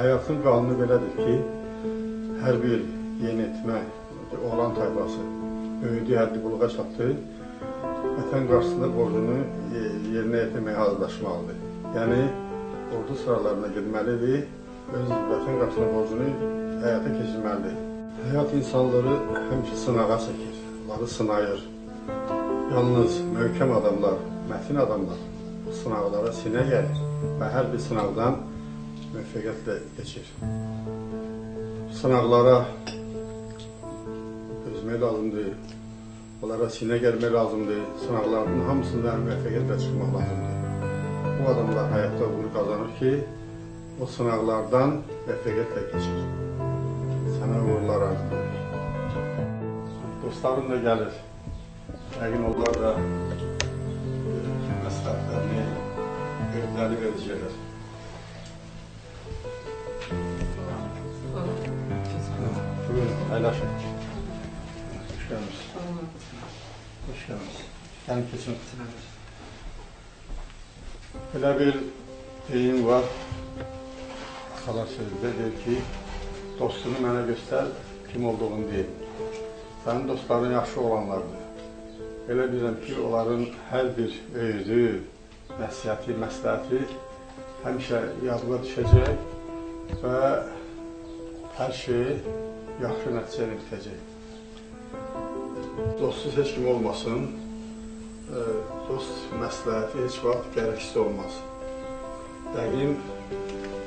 Həyatın qanunu belədir ki, hər bir yeniyetmə, oğlan tayfası böyüdüyü həddi buluğa çatdı, vətən qarşısında borcunu e, yerinə yetirməyə hazırlaşmalıdır. Yəni, ordu sıralarına girməlidir, öz vətən qarşısında borcunu həyata keçirməlidir. Həyat insanları həmişə sınağa çəkir, onları sınayır. Yalnız möhkəm adamlar, mətin adamlar bu sınaqlara sinə gəlir və hər bir sınaqdan müvəffəqiyyətlə keçir. Sınaqlara dözmək lazımdır, onlara sinə gəlmək lazımdır, sınaqların hamısından müvəffəqiyyətlə çıxmaq lazımdır. Bu adamlar həyatda uğur qazanır ki, o sınaqlardan müvəffəqiyyətlə keçir. Sənə uğurlar arzulayır. Dostlarım da gəlir. Yəqin onlar da məsləhətlərini, övdəli verəcəklər. Paylaşın. Hoş geldiniz. Hoş geldiniz. Gelin keçin. Belə bir deyim var. Atalar sözüdə deyir ki, dostunu mənə göstər, kim olduğunu deyil. Sənin dostların yaxşı olanlardır. Elə bilirəm ki, onların hər bir öyüdü, nəsiyyəti, məsləhəti həmişə yadıma düşəcək və hər şey yaxşı nəticə ilə bitəcək. Dostsuz heç kim olmasın, dost məsləhəti heç vaxt gərəksiz olmaz. Yəqin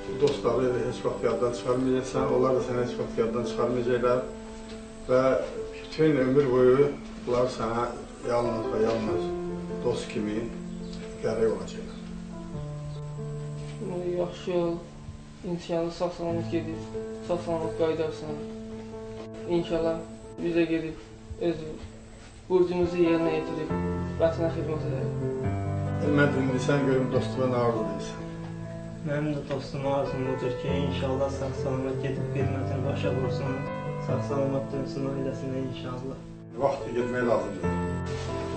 bu dostları heç vaxt yaddan çıxarmayacaqsan, onlar da səni heç vaxt yaddan çıxarmayacaqlar və bütün ömür boyu bunlar sənə yalnız və yalnız dost kimi gərək olacaqlar. Yaxşı ol, imtihanı sağ-salamat gedib, sağ-salamat qayıdarsan. İnşallah bizə gedib öz burcumuzu yerinə yetirib vətənə xidmət edək. Mən indi sən görüm dostluğa nə arzulayırsan. Mənim də dostum arzum budur ki, inşallah sağ-salamat gedib xidmətini başa vursun. Sağ-salamat dönsün ailəsinə inşallah. Vaxtı getmək lazımdır.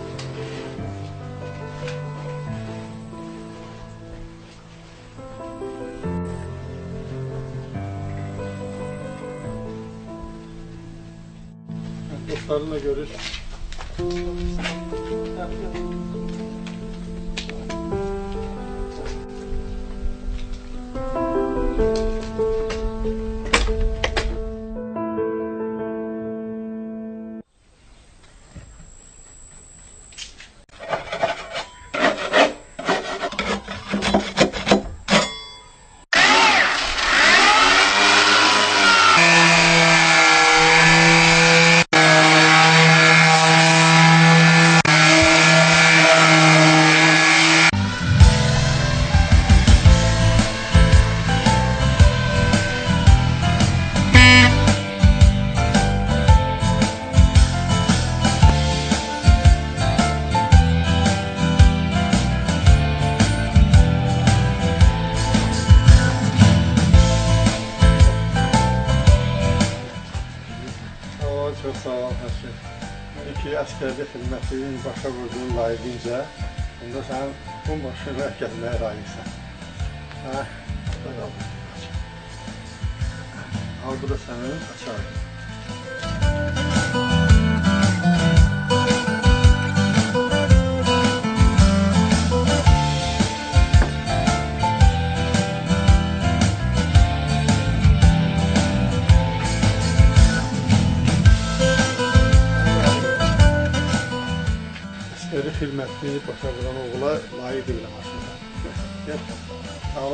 şartlarına göre Ol, çox sağ ol Həsən. İndi ki, əskərdə xidmətin başa vurduğun layiqincə, onda sən bu maşını gəzməyə layiqsən. Hə, qaldı. Al, bu da sənin açarın. Xidmətini başa vuran oğula layiq elə maşını. Gəl, sağ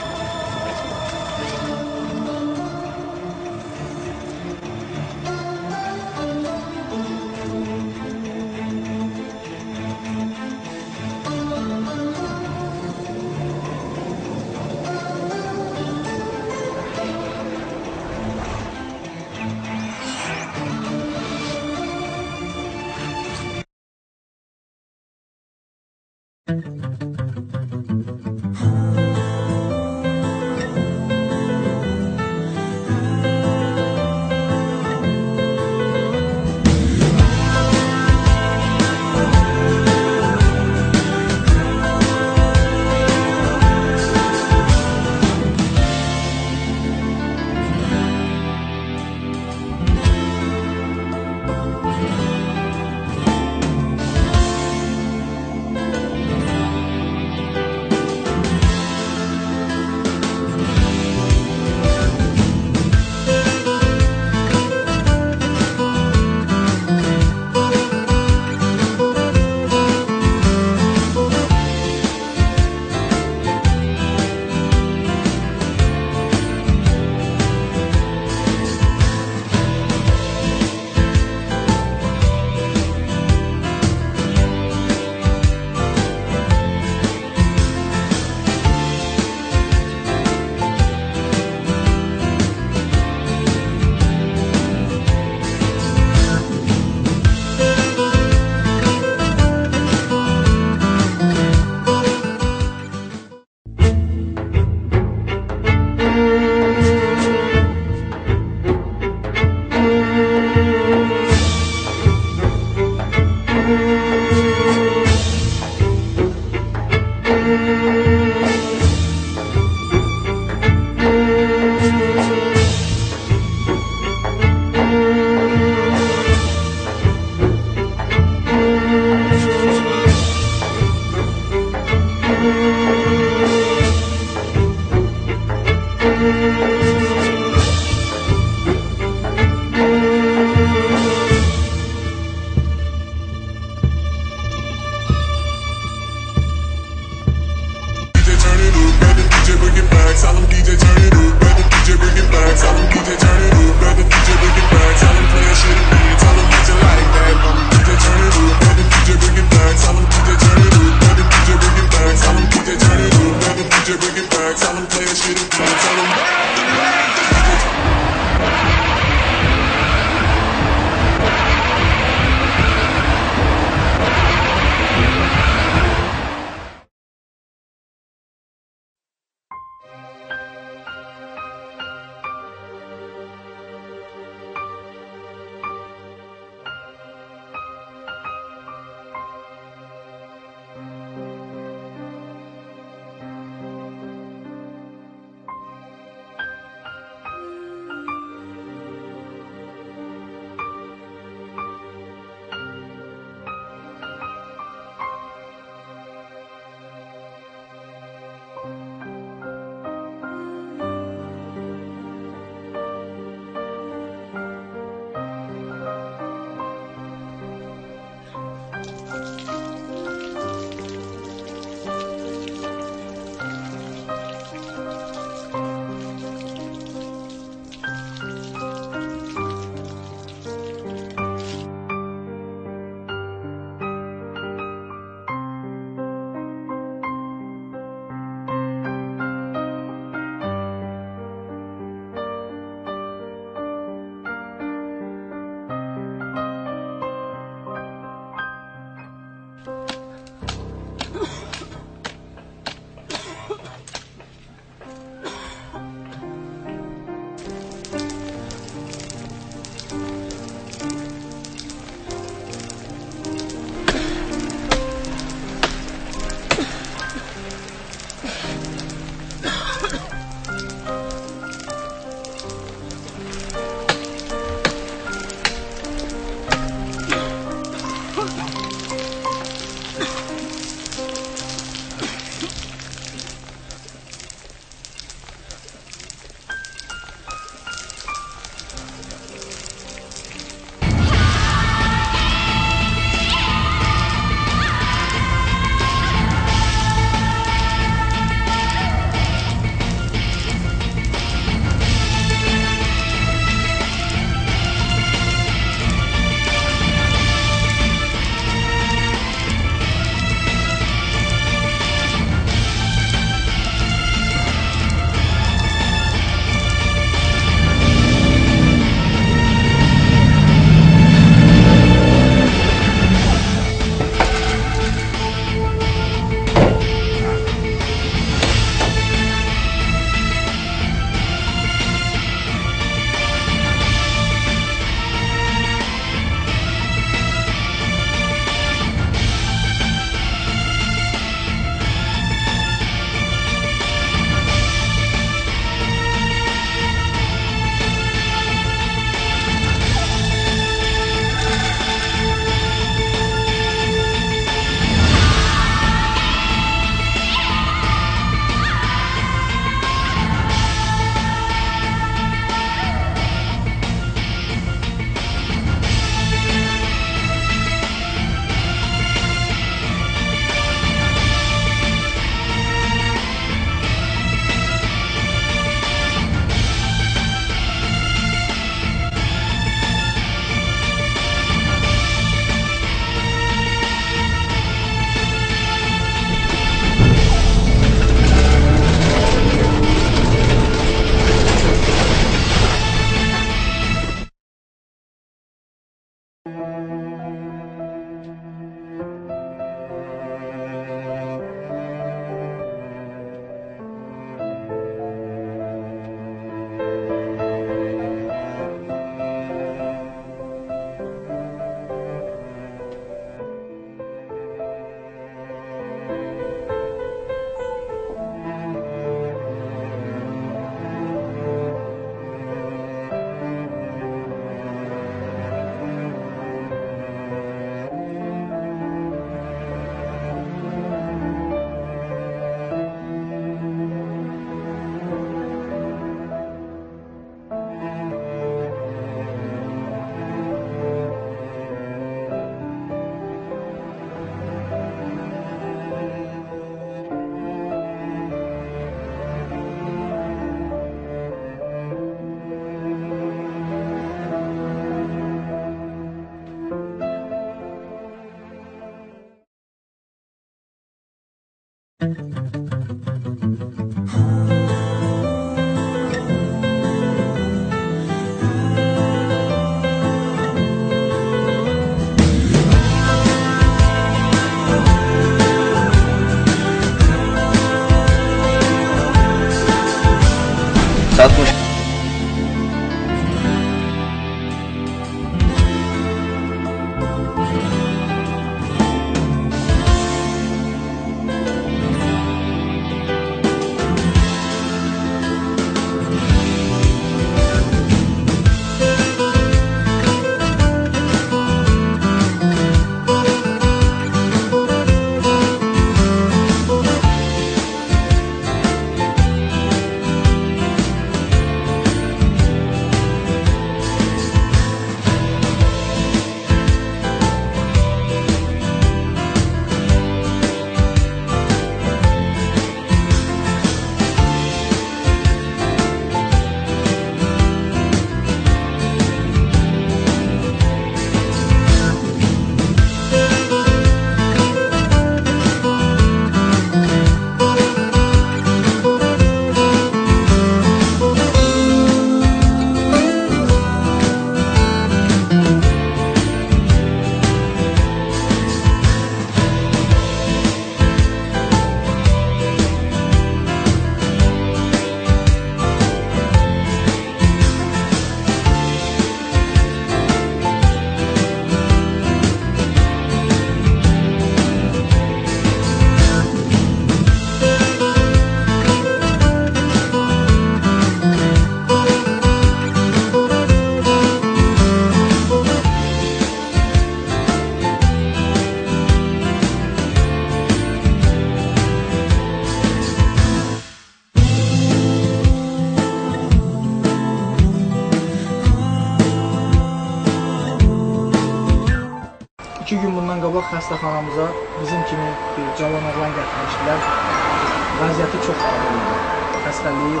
Vəziyyəti çox ağır idi. Xəstəliyi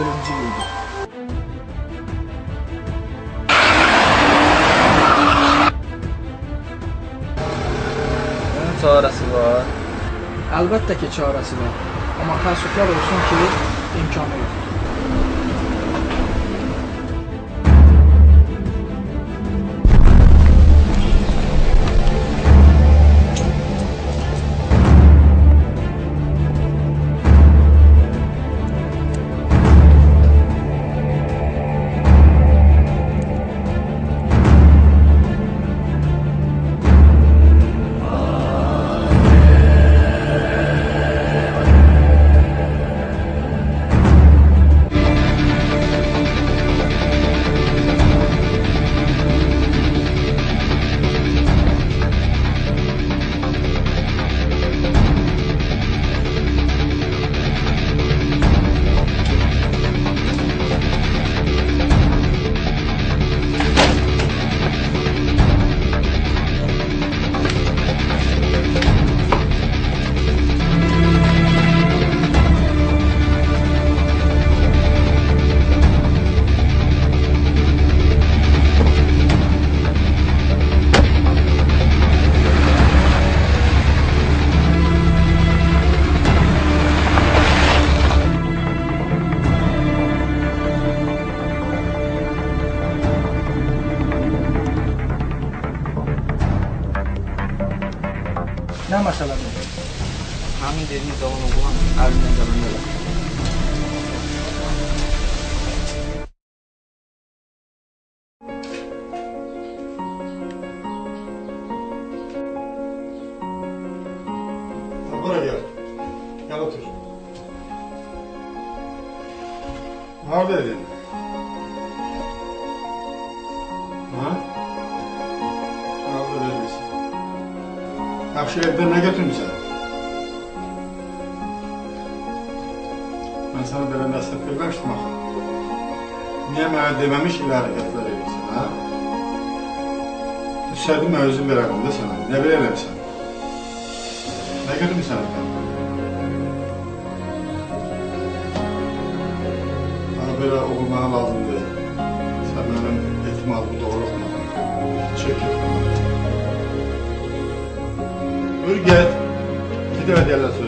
ölümcül idi. Çarəsi var. Əlbəttə ki, çarəsi var. Amma təəssüflər olsun ki, imkanı yoxdur. konuluyor. Gel otur. Ne? Ha? Ne haber edilmesin? Ya evden ne götürmüşsün? Ben sana böyle meslek vermiştim ha. Niye mənə deməmiş ilə hərəkətlər ha? Düşərdim mən özüm verəmində sənə, nə biləyəmsən? Aykırı misafir. Bana böyle okulmaya lazımdı. Sen benim eğitim aldığımda oruçmadın. Çekil. Ür gel. Gidiver derler söz.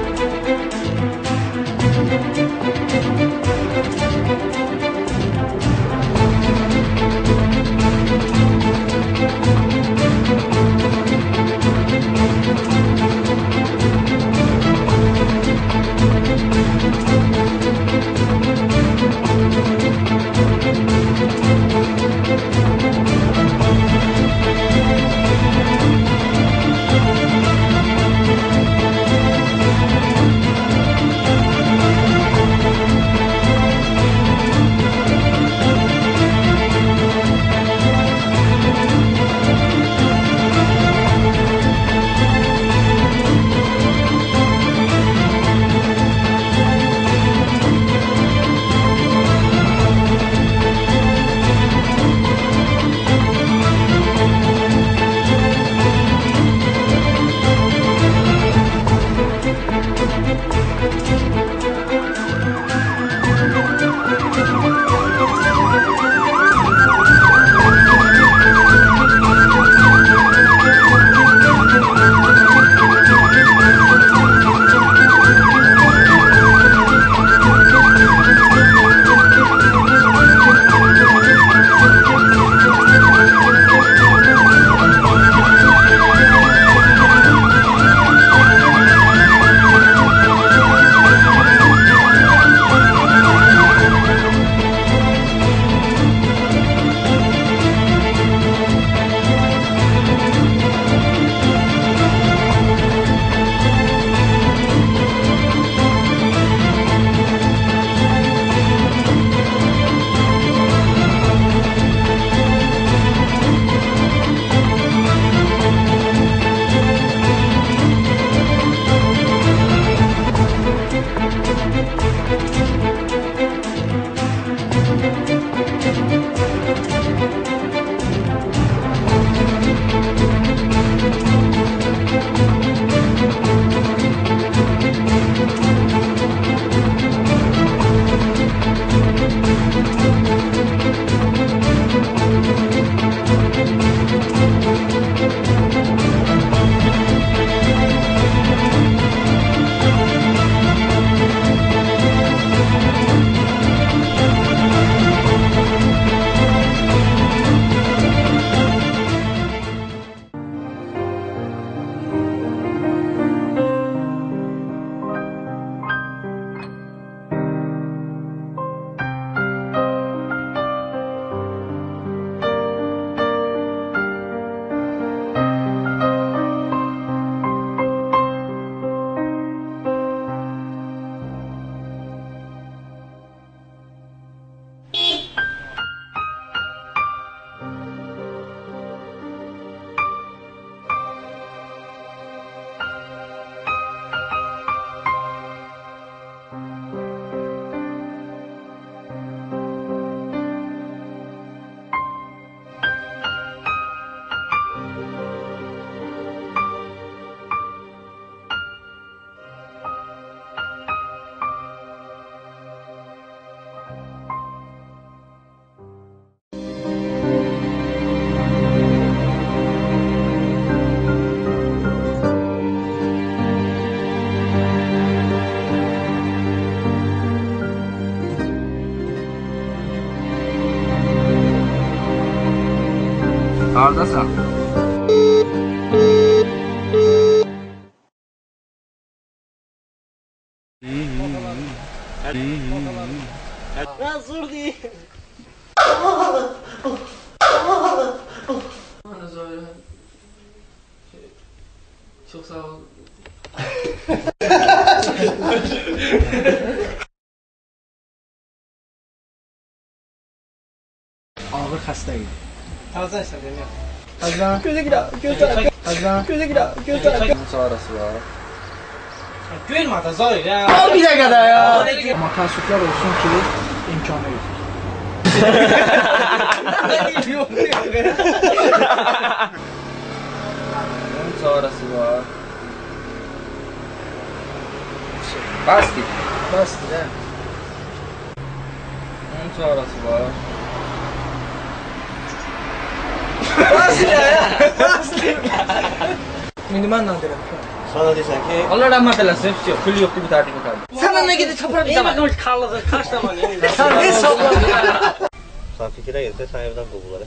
baldaza. Ben zor değil. Çok sağ ol. Ağır hastayım. Tarzan işte diyorum ya. Tarzan. Köze gider. Köze. Tarzan. Köze gider. Köze. Sağrısı var. Duymadı zor ya. Al bir kadar ya. Makaslıklar olsun ki imkanı yok. Bunun çaresi var. Bastı. Bastı ha. Bunun çaresi var. Minimal nadire. Sana desen ki... Allah rahmet eylesin. Kul yoktu bir tarihini kaldı. Sana ne gidi çapıra bir zaman. Eyvallah kalladın. Kaç zaman. Sen ne çapıra bir zaman. Sen fikire girdi. Sen evden kovdular.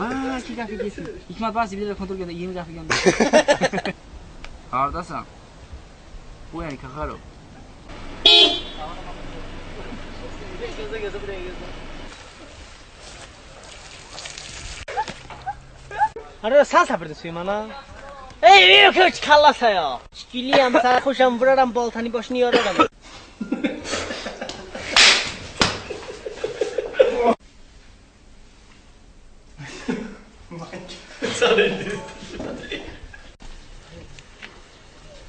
Bak iki kafe kesin. Hikmet Bahsi bir de kontrol gönder. 20 kafe gönder. Hardasan. Bu yani kakarım. geze geze buraya girdim. 아래 사사 버렸으면은 에이 왜 이렇게 갈랐어요? 길리암 사코샴 브라람 볼타니 보시니 여러분.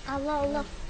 Allah Allah.